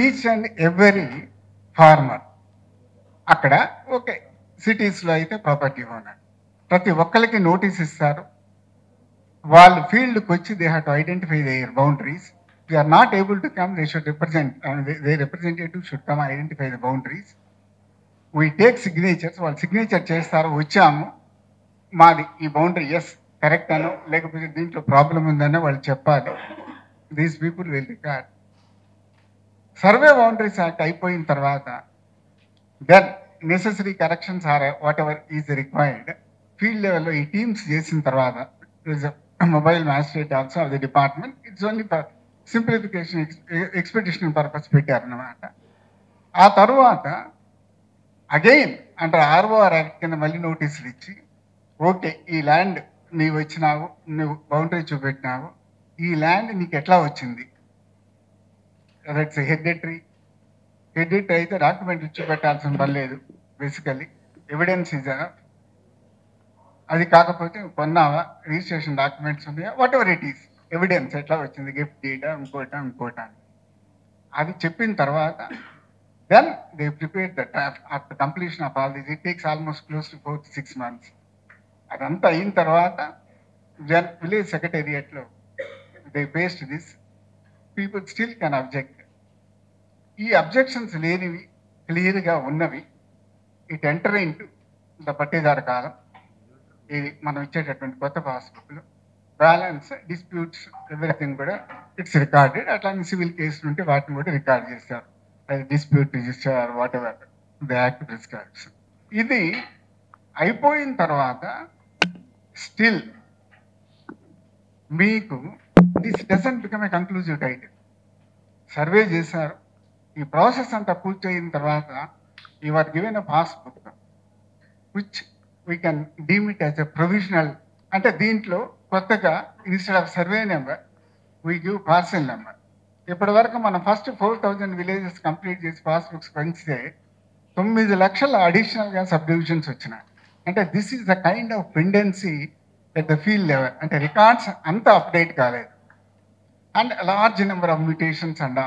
Each and every farmer. అక్కడ okay సిటీస్లో అయితే ప్రాపర్టీ ఓనర్. ప్రతి ఒక్కరికి నోటీస్ ఇస్తారు. వాళ్ళు ఫీల్డ్కి వచ్చి they have to identify their boundaries. They are not able to come they should represent they representative should come identify the boundaries. We take signatures వాళ్ళు సిగ్నేచర్ చేస్తారు వచ్చాము. మాది ఈ బౌండరీ ఎస్ కరెక్ట్ అనో లేకపోతే దీంట్లో ప్రాబ్లం ఉందనో వాళ్ళు చెప్పాలి. These people will record survey boundaries act అయిపోయిన తర్వాత then necessary corrections or whatever is required field లెవెల్లో ఈ టీమ్స్ చేసిన తర్వాత mobile magistrate also of the department it's only simplification expedition purpose పెట్టారనమాట ఆ తర్వాత అగైన్ అంటే ఆర్ఓఆర్ యాక్ట్ కింద మళ్ళీ నోటీసులు ఇచ్చి ఓకే ఈ ల్యాండ్ నీవు వచ్చినావు నువ్వు బౌండరీ చూపెట్టినావు. ఈ ల్యాండ్ నీకు ఎట్లా వచ్చింది? ఇట్స్ హెడ్డెటరీ హెరిడిటరీ అయితే డాక్యుమెంట్ ఇచ్చి పెట్టాల్సిన పని లేదు బేసికలీ ఎవిడెన్స్ ఇస్ అది కాకపోతే కొన్నావా రిజిస్ట్రేషన్ డాక్యుమెంట్స్ ఉన్నాయా what ever it is evidence ఎట్లా వచ్చింది గిఫ్ట్ డీటా ఇంకోట ఇంకోట అది చెప్పిన తర్వాత then they prepare the draft after completion of all this it takes almost close to four six months అదంతా అయిన తర్వాత దెన్ విలేజ్ సెక్రటేరియట్లో they based this people still can object ఈ అబ్జెక్షన్స్ లేనివి క్లియర్గా ఉన్నవి it enter into the pattadar column. ఇది మనం ఇచ్చేటటువంటి కొత్త పాస్బుక్లు. బ్యాలెన్స్ డిస్ప్యూట్స్ ఎవ్రీథింగ్ కూడా ఇట్స్ రికార్డెడ్ అట్లాంటి సివిల్ కేసులు ఉంటే వాటిని కూడా రికార్డ్ చేస్తారు అది dispute register whatever the act prescribes ఇది అయిపోయిన తర్వాత స్టిల్ మీకు this doesn't become a conclusive title survey చేశారు. ఈ ప్రాసెస్ అంతా పూర్తయిన తర్వాత you are given a passbook which we can deem it as a provisional అంటే దీంట్లో కొత్తగా instead of survey number we give parcel number ఇప్పటి వరకు మనం first four thousand villages complete చేసి పాస్బుక్స్ పెంచితే తొమ్మిది లక్షల అడిషనల్గా సబ్ డివిజన్స్ వచ్చినాయి. అంటే this is the kind of pendency at the field level అంటే రికార్డ్స్ అంత అప్డేట్ కాలేదు. And large number of mutations and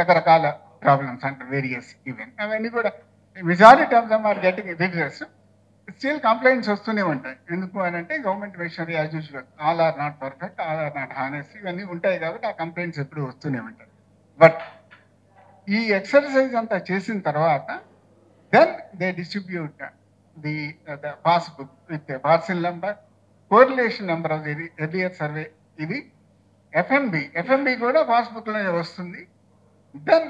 రకరకాల ప్రాబ్లమ్స్ అండ్ వేరియస్ ఈవెన్ అవన్నీ కూడా majority of them are getting redress still complaints వస్తూనే ఉంటాయి. ఎందుకు అని అంటే government machinery as usual all are not perfect all are not honest ఇవన్నీ ఉంటాయి కాబట్టి ఆ కంప్లైంట్స్ ఎప్పుడు వస్తూనే ఉంటాయి. బట్ ఈ ఎక్సర్సైజ్ అంతా చేసిన తర్వాత then they distribute the passbook with parcel number correlation number of the earlier survey ఇది ఎఫ్ఎంబి ఎఫ్ఎంబి కూడా పాస్బుక్లోనే వస్తుంది. Then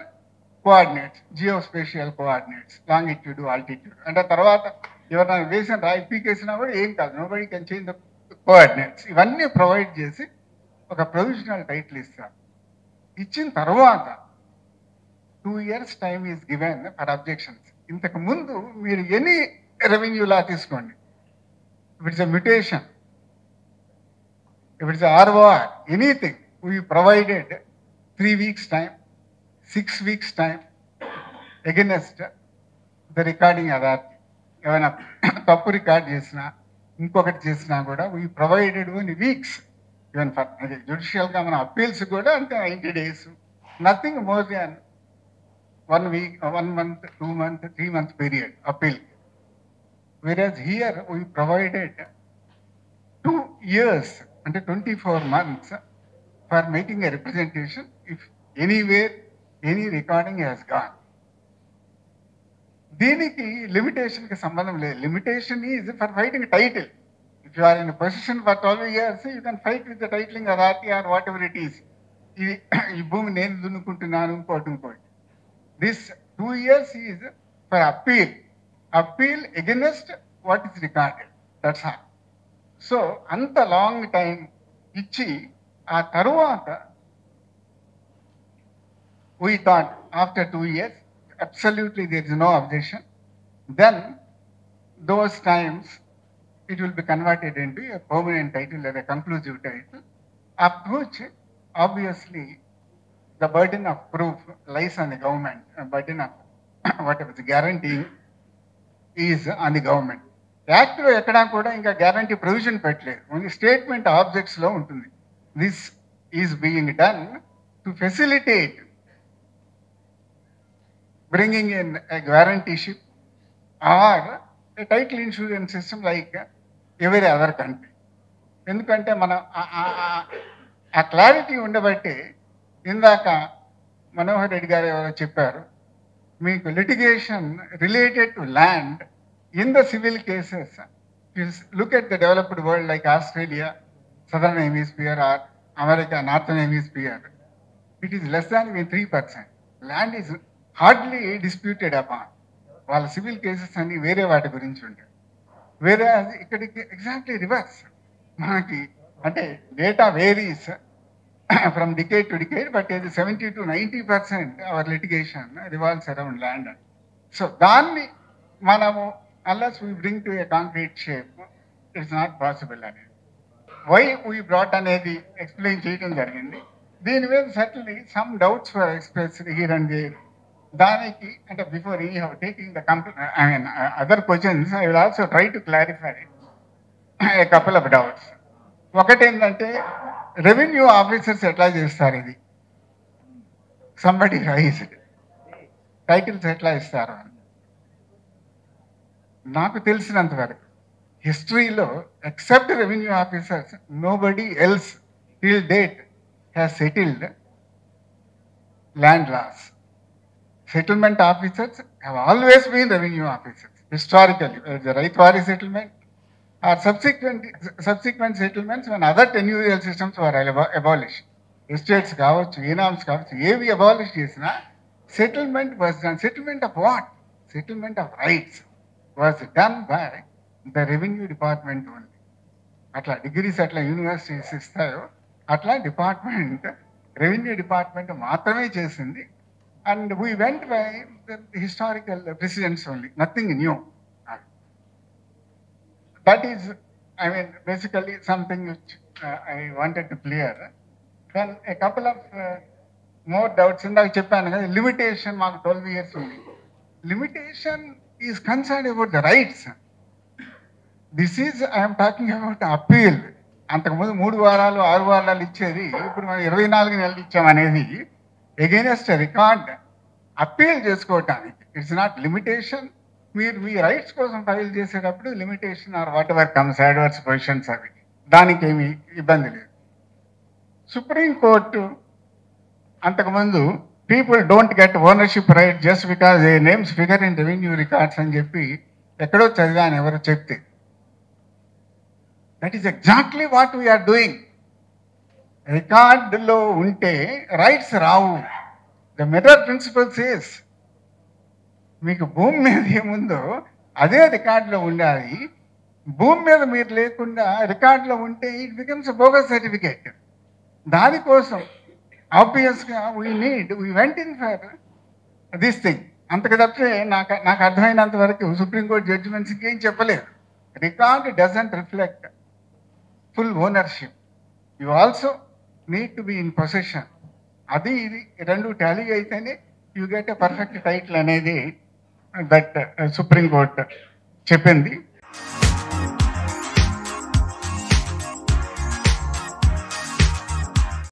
coordinates geo spatial coordinates longitude altitude అంటే తర్వాత ఎవరైనా వేసిన రాయి పీకేసినా కూడా ఏం కాదు. Nobody can change the coordinates ఇవన్నీ ప్రొవైడ్ చేసి ఒక ప్రొవిజనల్ టైటిల్ ఇస్తారు. ఇచ్చిన తర్వాత two years time is given for objections ఇంతకు ముందు మీరు ఎనీ రెవెన్యూలా తీసుకోండి. It's a mutation if it's ROR anything we provided three weeks time six weeks time against the recording authority ఏమైనా తప్పు రికార్డ్ చేసినా ఇంకొకటి చేసినా కూడా we provided only weeks even for జుడిషియల్గా మన అప్పీల్స్ కూడా అంటే ninety days nothing more than one week one month two month three month period appeal whereas here we provided two years అంటే twenty four months for making a representation if anywhere any recording has gone దీనికి లిమిటేషన్కి సంబంధం లేదు. Limitation is for fighting title if you are in position for twelve years you can fight with the titling authority or whatever it is ఇది ఈ భూమి నేను దున్నుకుంటున్నాను ఇంకోటి ఇంకోటి. This two years is for appeal appeal against what is recorded that's all so అంత long time ఇచ్చి ఆ తరువాత we thought after two years, absolutely there is no objection, then those times it will be converted into a permanent title or a conclusive title, of which obviously the burden of proof lies on the government, a burden of whatever the guarantee is on the government. యాక్ట్లో ఎక్కడా కూడా ఇంకా guarantee provision పెట్టలేదు. Only statement ఆబ్జెక్ట్స్లో ఉంటుంది. This is being done to facilitate bringing in a guaranteeship or a title insurance system like every ఎందుకంటే మనం ఆ క్లారిటీ ఉండబట్టి ఇందాక మనోహర్ రెడ్డి గారు ఎవరో చెప్పారు మీకు litigation related to land in the civil cases look at the developed world like Australia southern hemisphere or America northern hemisphere it is less than win three percent land is hardly disputed upon వాళ్ళ civil cases అన్ని వేరే వాటి గురించి ఉంటాయి. వేరే ఇక్కడికి exactly reverse మనకి అంటే data varies from decade to decade but ఇది seventy to ninety percent our litigation revolves around land so దాన్ని మనము unless we bring to a concrete shape, it's not possible అనేది వై వీ బ్రాట్ అనేది explain చేయడం జరిగింది. దీని మీద certainly some doubts for express here and there దానికి అంటే before you have taking the comply I mean other questions I will also try to clarify a couple of doubts ఒకటి ఏంటంటే revenue officers ఎట్లా చేస్తారు ఇది? సంబడి రైజ్ టైటిల్స్ ఎట్లా ఇస్తారు? అని నాకు తెలిసినంత వరకు హిస్టరీలో except revenue officers nobody else till date has settled land laws settlement officers have always been revenue officers historically ryotwari settlement or subsequent subsequent settlements and other tenurial systems were abolish estates కావచ్చు ఈనామ్స్ కావచ్చు ఏవి abolish చేసినా settlement was settlement of what settlement of rights was done by the revenue department only అట్లా degrees అట్లా universities ఇస్తాయో అట్లా department revenue department మాత్రమే చేసింది. And we went by historical precedents only nothing new that is I mean, basically something which uh, I wanted to clear. Then a couple of uh, more doubts. ఇందాక చెప్పాను కదా limitation మాకు twelve years ఉంది. Limitation is concern about the rights this is I'm talking about appeal అంతకుముందు మూడు వారాలు ఆరు వారాలు ఇచ్చేది ఇప్పుడు మనం ఇరవై నాలుగు నెలలు ఇచ్చామనేది ఎగైనెస్ట్ రికార్డ్ అప్పీల్ చేసుకోవటానికి. ఇట్స్ నాట్ లిమిటేషన్ మీరు మీ రైట్స్ కోసం ఫైల్ చేసేటప్పుడు limitation or whatever comes adverse positions అవి. దానికి ఏమి ఇబ్బంది లేదు. సుప్రీం కోర్టు అంతకుముందు people don't get ownership right just because a names figure in revenue records అని చెప్పి ఎక్కడో చదివాను ఎవరు చెప్తే. That is exactly what we're doing రికార్డులో ఉంటే రైట్స్ రావు. ద మిర్రర్ ప్రిన్సిపల్ సేస్ మీకు భూమి మీద ఏముందో అదే రికార్డులో ఉండాలి. భూమి మీద మీరు లేకుండా రికార్డులో ఉంటే ఇట్ బికమ్స్ బోగస్ సర్టిఫికేట్ దానికోసం ఆబ్వియస్గా we need we went in for this thing అంతకు తప్పితే నాకు నాకు అర్థమైనంత వరకు సుప్రీంకోర్టు జడ్జిమెంట్స్ ఇంకేం చెప్పలేదు. Record doesn't reflect full ownership you also need to be in possession అది ఇది రెండు టాలీ అయితేనే you get a perfect title అనేది దట్ సుప్రీం కోర్ట్ చెప్పింది.